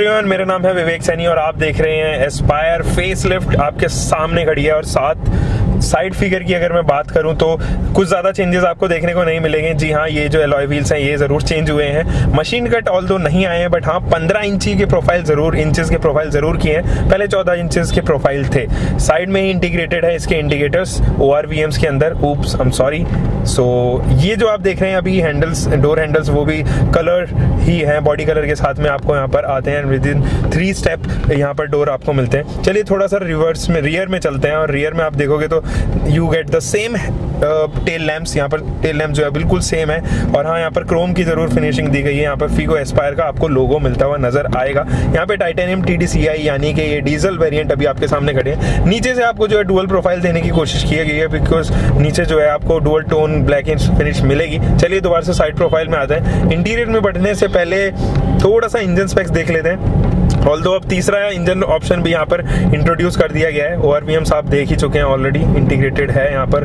Everyone मेरा नाम है विवेक सैनी और आप देख रहे हैं एस्पायर फेस लिफ्ट आपके सामने खड़ी है और साथ साइड फिगर की अगर मैं बात करूँ तो कुछ ज़्यादा चेंजेस आपको देखने को नहीं मिलेंगे। जी हाँ ये जो एलॉय व्हील्स हैं, ये ज़रूर चेंज हुए हैं। मशीन कट ऑल दो नहीं आए हैं बट हाँ पंद्रह इंची के प्रोफ़ाइल ज़रूर इंचेस के प्रोफ़ाइल ज़रूर किए हैं। पहले चौदह इंचेस के प्रोफ़ाइल थे। साइड में ही इंटीग्रेटेड है इसके इंडिकेटर्स ओ के अंदर। Oops I am sorry so ये जो आप देख रहे हैं अभी हैंडल्स डोर हैंडल्स वो भी कलर ही है। बॉडी कलर के साथ में आपको यहाँ पर आते हैं। विद इन थ्री स्टेप यहाँ पर डोर आपको मिलते हैं। चलिए थोड़ा सा रिवर्स में रियर में चलते हैं और रियर में आप देखोगे तो you get the same tail lamps यहाँ पर टेल लैम्प जो है बिल्कुल सेम है। और हाँ यहाँ पर क्रोम की ज़रूर फिनिशिंग दी गई है। यहाँ पर फीगो एस्पायर का आपको लोगो मिलता हुआ नज़र आएगा। यहाँ पे टाइटेनियम टी यानी कि ये डीजल वेरिएंट अभी आपके सामने खड़े हैं। नीचे से आपको जो है डुअल प्रोफ़ाइल देने की कोशिश की गई है बिकॉज़ नीचे जो है आपको dual tone black and finish मिलेगी। चलिए दोबारा से साइड प्रोफ़ाइल में आते हैं। इंटीरियर में बढ़ने से पहले थोड़ा सा इंजन स्पेक्स देख लेते हैं। ऑल अब तीसरा इंजन ऑप्शन भी यहाँ पर इंट्रोड्यूस कर दिया गया है ओ आर आप देख ही चुके हैं ऑलरेडी इंटीग्रेटेड है यहाँ पर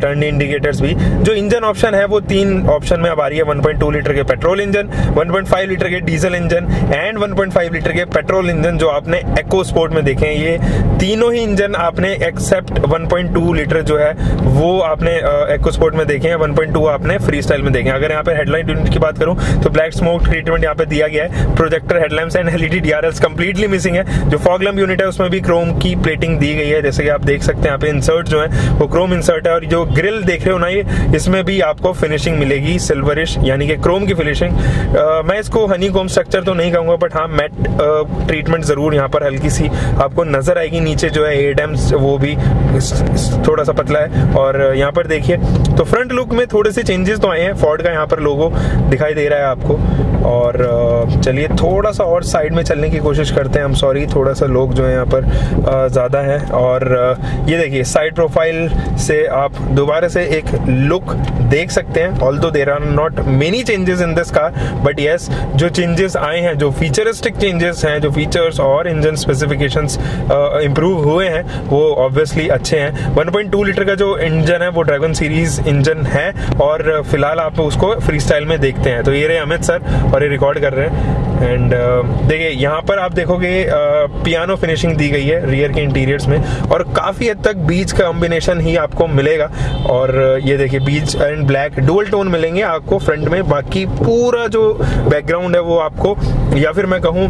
टर्न इंडिकेटर्स भी। जो इंजन ऑप्शन है वो तीन ऑप्शन में अब आ रही है 1.2 लीटर के पेट्रोल इंजन 1.5 लीटर के डीजल इंजन एंड 1.5 लीटर के पेट्रोल इंजन जो आपने एको स्पोर्ट में देखे हैं, ये तीनों ही इंजन आपने एक्सेप्ट 1.2 लीटर जो है, वो आपने एको स्पोर्ट में देखे हैं 1.2 आपने फ्री स्टाइल में देखे अगर यहाँ पे हेडलाइन यूनिट की बात करूँ तो ब्लैक स्मोक ट्रीटमेंट यहाँ पे दिया गया है projector headlines and LED DRL panels completely missing है। जो फॉगलम यूनिट है, उसमें भी क्रोम की प्लेटिंग दी गई है। जैसे कि आप देख सकते हैं, यहाँ पे इंसर्ट जो है, वो क्रोम इंसर्ट है। और जो ग्रिल देख रहे हो ना ये, इसमें भी आपको फिनिशिंग मिलेगी सिल्वरिश यानी कि क्रोम की फिनिशिंग मैं इसको हनी कोम स्ट्रक्चर तो नहीं कहूँगा बट हाँ मैट ट्रीटमेंट ज़रूर यहाँ पर हल्की सी आपको नज़र आएगी। नीचे जो है एडम्स वो भी थोड़ा सा पतला है। और यहाँ पर देखिए तो फ्रंट लुक में थोड़े से चेंजेस तो आए हैं। फॉर्ड का यहाँ पर लोगो दिखाई दे रहा है आपको। और चलिए थोड़ा सा और साइड में चलने की कोशिश करते हैं। हम सॉरी थोड़ा सा लोग जो है यहाँ पर ज़्यादा हैं। और ये देखिए साइड प्रोफ़ाइल से आप दोबारा से एक लुक देख सकते हैं। Although there are not many changes in this car but yes जो चेंजेस आए हैं, जो फीचरिस्टिक चेंजेस हैं, जो फीचर्स और इंजन स्पेसिफिकेशन इंप्रूव हुए हैं, वो ऑब्वियसली अच्छे हैं। 1.2 लीटर का जो इंजन है, वो ड्रैगन सीरीज़ इंजन है। और, फ़िलहाल आप उसको फ्री स्टाइल में देखते हैं। तो ये रहे अमित सर और ये रिकॉर्ड कर रहे हैं। एंड देखिए, यहाँ पर आप देखोगे पियानो फिनिशिंग दी गई है रियर के इंटीरियर्स में और काफ़ी हद तक बीच का कॉम्बिनेशन ही आपको मिलेगा। और ये देखिए beige and black dual tone मिलेंगे आपको फ्रंट में। बाकी पूरा जो बैकग्राउंड है वो आपको, या फिर मैं कहूँ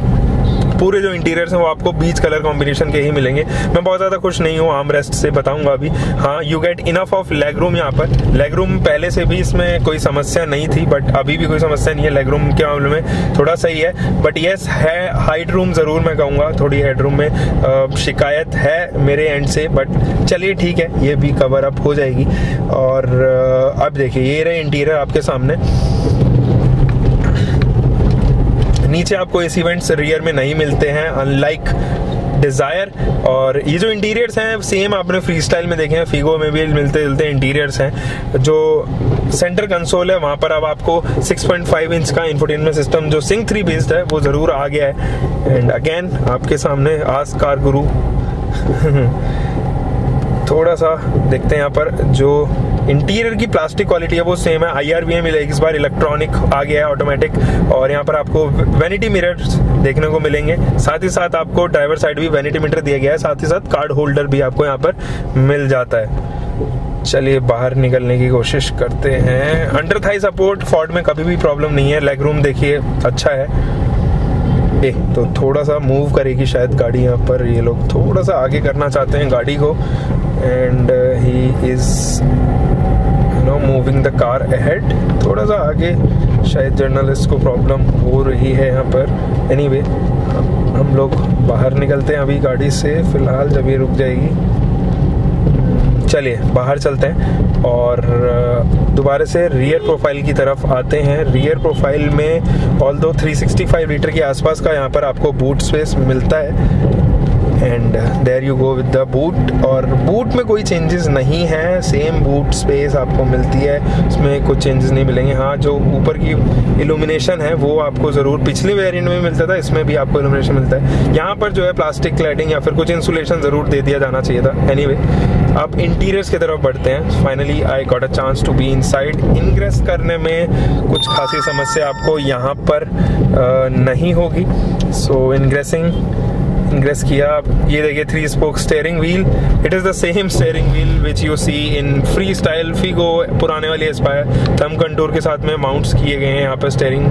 पूरे जो इंटीरियर हैं वो आपको बीच कलर कॉम्बिनेशन के ही मिलेंगे। मैं बहुत ज़्यादा खुश नहीं हूँ आर्म रेस्ट से बताऊँगा अभी। हाँ you get enough of leg room यहाँ पर। लेग रूम पहले से भी इसमें कोई समस्या नहीं थी बट अभी भी कोई समस्या नहीं है लेग रूम के मामले में। थोड़ा सही है बट येस है हाइट रूम ज़रूर मैं कहूँगा, थोड़ी हेड रूम में शिकायत है मेरे एंड से बट चलिए ठीक है, ये भी कवर अप हो जाएगी। और अब देखिए, ये रहे इंटीरियर आपके सामने। नीचे आपको एसी वेंट्स रियर में नहीं मिलते हैं अनलाइक डिज़ायर और ये जो इंटीरियर्स हैं सेम आपने फ्री स्टाइल में देखे हैं फीगो में भी मिलते जुलते इंटीरियर्स हैं. जो सेंटर कंसोल है, वहाँ पर अब आपको 6.5 इंच का इंफोटेनमेंट सिस्टम जो सिंग थ्री बेस्ड है, वो ज़रूर आ गया है. एंड अगेन आपके सामने आज कार गुरु थोड़ा सा देखते हैं यहाँ पर जो इंटीरियर की प्लास्टिक क्वालिटी है वो सेम है। आई आर बी एम इस बार इलेक्ट्रॉनिक आ गया है ऑटोमेटिक और यहाँ पर आपको वेनिटी मिरर देखने को मिलेंगे। साथ ही साथ आपको ड्राइवर साइड भी वेनिटी मीटर दिया गया है। साथ ही साथ कार्ड होल्डर भी आपको यहाँ पर मिल जाता है। चलिए बाहर निकलने की कोशिश करते हैं। अंडर थाई सपोर्ट फॉर्ड में कभी भी प्रॉब्लम नहीं है। लेग रूम देखिए अच्छा है। ए, तो थोड़ा सा मूव करेगी शायद गाड़ी यहाँ पर। ये लोग थोड़ा सा आगे करना चाहते हैं गाड़ी को। And he is no moving the car ahead थोड़ा सा आगे शायद जर्नलिस्ट को प्रॉब्लम हो रही है यहाँ पर. एनी anyway, हम लोग बाहर निकलते हैं अभी गाड़ी से. फ़िलहाल जब ये रुक जाएगी चलिए बाहर चलते हैं और दोबारा से रियर प्रोफ़ाइल की तरफ़ आते हैं. रियर प्रोफ़ाइल में ऑल दो 365 लीटर के आसपास का यहाँ पर आपको बूट स्पेस मिलता है and there you go with the boot और बूट में कोई चेंजेस नहीं है. सेम बूट स्पेस आपको मिलती है. उसमें कुछ चेंजेस नहीं मिलेंगे. हाँ जो ऊपर की इल्यूमिनेशन है वो आपको ज़रूर पिछले वेरिएंट में मिलता था. इसमें भी आपको इल्यूमिनेशन मिलता है. यहाँ पर जो है प्लास्टिक क्लैडिंग या फिर कुछ इंसुलेशन ज़रूर दे दिया जाना चाहिए था. एनी anyway, अब इंटीरियर्स की तरफ़ बढ़ते हैं. Finally I got a chance to be inside ingress करने में कुछ खासी समस्या आपको यहाँ पर आ, नहीं होगी. सो so, इनग्रेसिंग इंग्रेस किया ये देखिए three spoke steering wheel it is the same steering wheel which you see in Freestyle Figo पुराने वाली एस्पायर थम कंटूर के साथ में माउंट्स किए गए हैं यहाँ पर स्टेयरिंग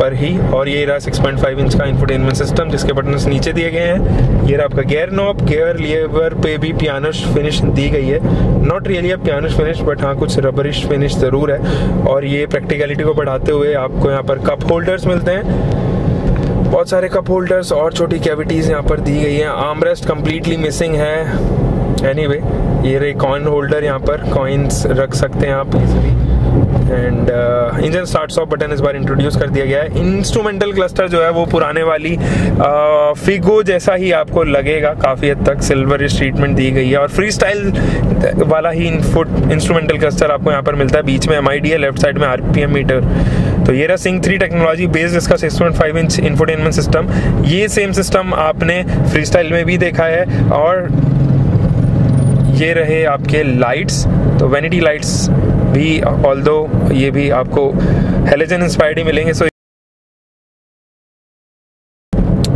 पर ही। और ये रहा 6.5 इंच का इंफोटेनमेंट सिस्टम जिसके बटन नीचे दिए गए हैं। ये रहा आपका गेयर नॉब गेयर लीवर पे भी पियानोश फिनिश दी गई है। Not really a pianoish finish but हाँ कुछ रबरिश फिनिश ज़रूर है। और ये प्रैक्टिकलिटी को बढ़ाते हुए आपको यहाँ पर कप होल्डर्स मिलते हैं। बहुत सारे कप होल्डर्स और छोटी कैविटीज़ यहाँ पर दी गई हैं। आमरेस्ट कम्प्लीटली मिसिंग है। एनीवे anyway, ये रही कॉइन होल्डर यहाँ पर। कॉइन्स रख सकते हैं आप easily and engine start off button इस बार इंट्रोड्यूस कर दिया गया है। इंस्ट्रूमेंटल क्लस्टर जो है वो पुराने वाली फिगो uh, जैसा ही आपको लगेगा। काफ़ी हद तक सिल्वर ट्रीटमेंट दी गई है। और फ्री स्टाइल वाला ही फुट इंस्ट्रूमेंटल क्लस्टर आपको यहाँ पर मिलता है। बीच में एमआईडी है लेफ़्ट साइड में आरपीएम मीटर तो ये रहा सिंग थ्री टेक्नोलॉजी बेस्ड इसका six point five inch infotainment system ये सेम सिस्टम आपने फ्री स्टाइल में भी देखा है। और ये रहे आपके लाइट्स तो वैनिटी लाइट्स भी ऑल ये भी आपको हेलेजन इंस्पायर्ड ही मिलेंगे सो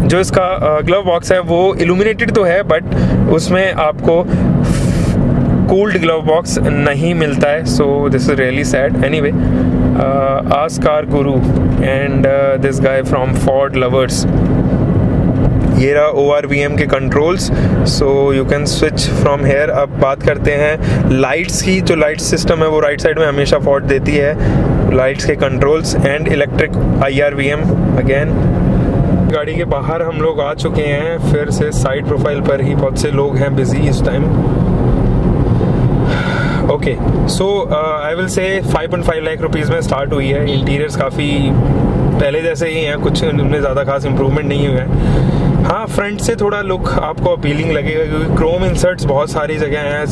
जो इसका ग्लव बॉक्स है, वो इल्यूमिनेटेड तो है बट उसमें आपको कूल्ड ग्लव बॉक्स नहीं मिलता है so this is really sad anyway Oscar Guru and this guy from Ford lovers ये रहा ओ आर वी एम के controls so you can switch from here अब बात करते हैं लाइट्स की. जो लाइट सिस्टम है, वो राइट साइड में हमेशा फॉर्ट देती है. लाइट्स के controls and electric I R V M again गाड़ी के बाहर हम लोग आ चुके हैं. फिर से साइड प्रोफ़ाइल पर ही बहुत से लोग हैं बिज़ी इस time okay so I will say 5.5 lakh rupees में स्टार्ट हुई है. इंटीरियर्स काफ़ी पहले जैसे ही हैं, कुछ उनमें ज़्यादा खास इम्प्रूवमेंट नहीं हुआ है। हाँ फ्रंट से थोड़ा लुक आपको अपीलिंग लगेगा, क्योंकि क्रोम इंसर्ट्स बहुत सारी जगह हैं।